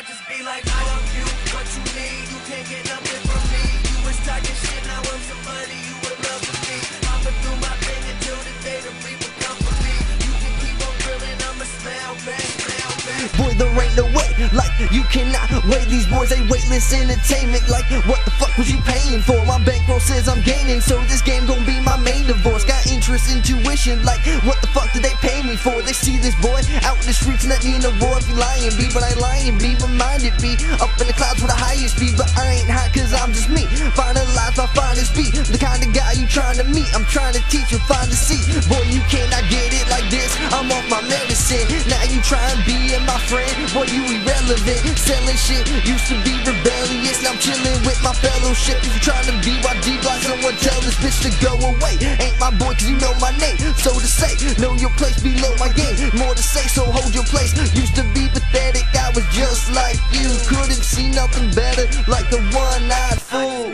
I just be like, I love you, what you need, you can't get nothing from me. You was talking shit, now I'm somebody you would love for me. I'ma my thing until the day the people come for me. You can keep on grilling, I'ma smell bang, bang, bang. Boy, there ain't no way, like, you cannot weigh these boys, they weightless entertainment. Like, what the fuck was you paying for? My bankroll says I'm gaining, so this game Intuition, like, what the fuck did they pay me for? They see this boy out in the streets and let me in the war if you lying, be, but I lying, be reminded, be up in the clouds with the highest speed, but I ain't hot cause I'm just me. Finalize my finest beat, the kind of guy you trying to meet. I'm trying to teach you, find a seat. Boy, you cannot get it like this. I'm off my medicine. Now you try and be in my friend. Boy, you irrelevant. Selling shit used to be rebellious. Now I'm chilling with my fellowship. If you trying to be YG block, someone tell this bitch to go So to say, know your place below my game. More to say, so hold your place. Used to be pathetic, I was just like you. Couldn't see nothing better, like a one-eyed fool.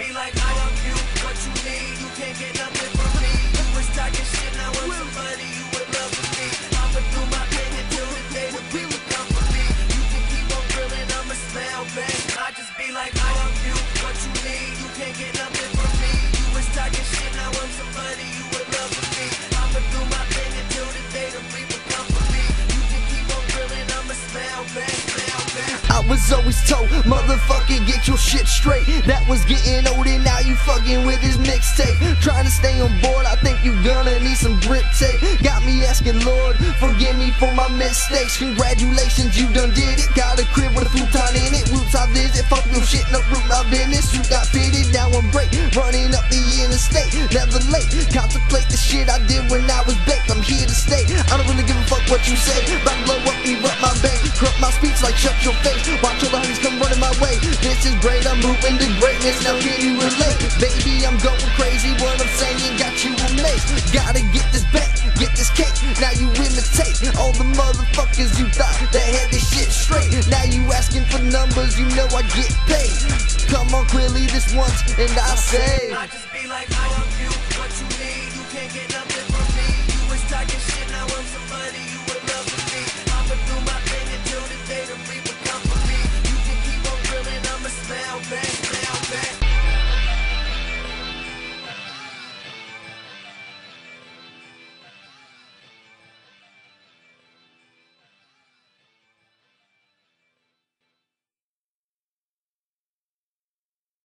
Was always told, motherfucker, get your shit straight. That was getting old and now you fucking with his mixtape. Trying to stay on board, I think you gonna need some grip tape. Got me asking, Lord, forgive me for my mistakes. Congratulations, you done did it. Got a crib with a futon in it. Roots I visit, fuck your shit, no root my business. You got fitted, now I'm great. Running up the interstate, never late. Contemplate the shit I did when I was baked. I'm here to stay. I don't really give a fuck what you say. About blow up, me erupt my bank. Corrupt my speech like shut your greatness. Now can you relate? Baby, I'm going crazy. What I'm saying got you amazed. Gotta get this back, get this cake. Now you imitate all the motherfuckers you thought that had this shit straight. Now you asking for numbers, you know I get paid. Come on, clearly this once, and I say.